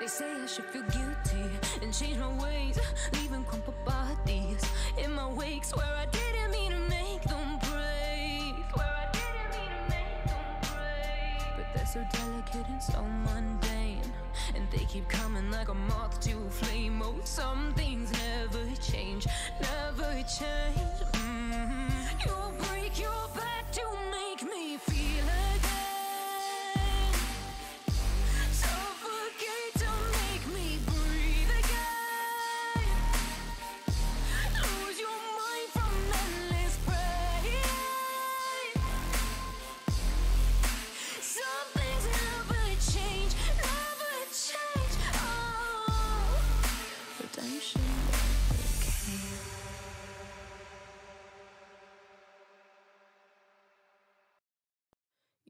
they say I should feel guilty and change my ways, leaving crumpled bodies in my wake. where I didn't mean to make them break. Swear I didn't mean to make them break. But they're so delicate and so mundane. And they keep coming like a moth to a flame. Oh, some things never change, never change.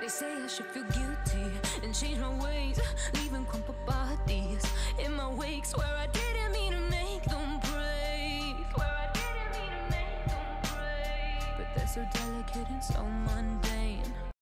they say I should feel guilty and change my ways, leaving crumpled bodies in my wake. Swear I didn't mean